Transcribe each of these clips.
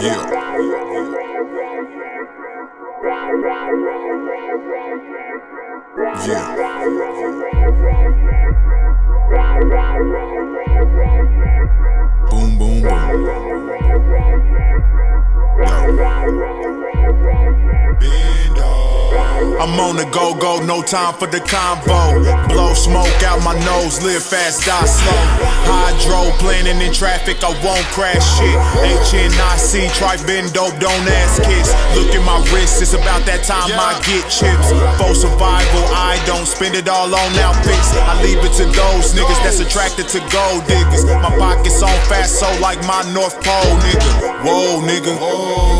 Yeah. I'm on the go go, no time for the convo. Blow smoke out my nose, live fast, die slow. Hydro planning in traffic, I won't crash shit. HNIC, Tryf Bindope, don't ask kids. Look at my wrist, it's about that time I get chips. For survival, I don't spend it all on outfits. I leave it to those niggas that's attracted to gold diggers. My pockets on fast, so like my North Pole, nigga. Whoa, nigga.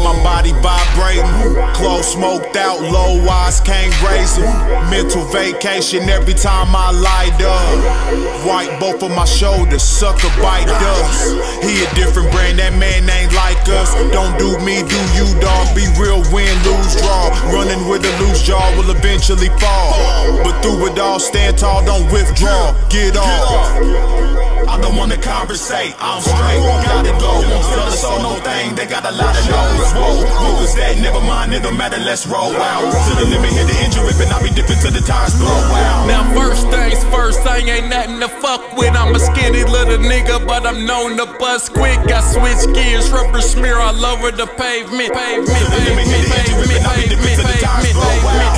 My body vibrating, clothes smoked out, low eyes, can't raise them. Mental vacation every time I light up. White both of my shoulders, sucker bite dust. He a different brand, that man ain't like us. Don't do me, do you, dog. Be real, win, lose, draw. Running with a loose jaw will eventually fall. But through it all, stand tall, don't withdraw. Get off. Wanna conversate, I'm straight. Gotta go, won't feel the soul, no thing. They got a lot of no's. Whoa, what was that? Never mind, it don't matter, let's roll out. To the limit, hit the engine ripping, I'll be dipping to the tires blow out. To fuck with. I'm a skinny little nigga, but I'm known to bust quick. I switch gears, rubber smear all over the pavement. Pavement, pavement, pavement, pavement, pavement, pavement.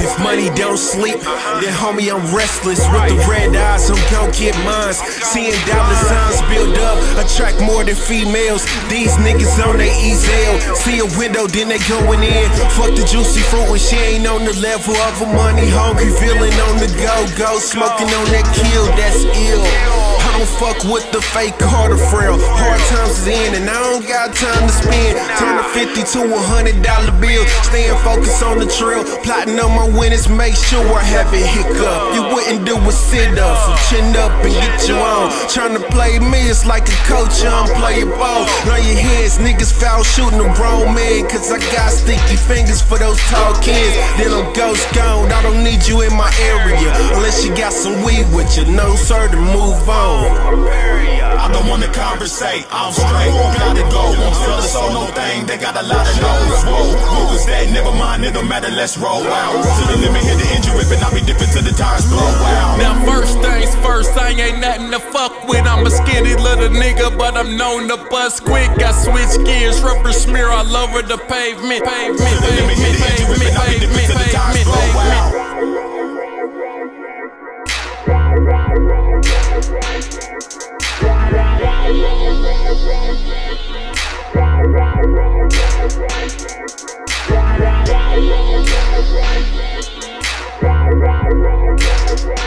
If money don't sleep, then homie, I'm restless. With the red eyes, I'm gon' get mines. Seeing dollar signs build up, attract more than females. These niggas on their easel. See a window, then they going in. Fuck the juicy fruit when she ain't on the level of a money hungry. Feeling on the go, go, smoking on that kill, that's ill. I don't fuck with the fake Carter frail. Hard times is in, and I don't got time to spend. Turn a 50 to a hundred dollar bill. Staying focused on the trail. Plotting on my winnings, make sure I have a hiccup. You wouldn't do a sit up, so chin up Trying to play me, it's like a coach, I'm playing ball. On your heads, niggas foul shooting the wrong man. Cause I got sticky fingers for those tall kids. Then I'm ghost gone, I don't need you in my area. Unless you got some weed with you, no sir, to move on. I don't wanna conversate, I'm straight. Gotta go, won't feel the soul, no thing. They got a lot of no's. Whoa, what was that? Never mind, it don't matter, let's roll out. To the limit, hit the engine ripping, to fuck with. I'm a skinny little nigga, but I'm known to bust quick. I switch gears, rubber smear all over the pavement. Pavement, pavement, pavement, pavement, pavement, pavement. Right.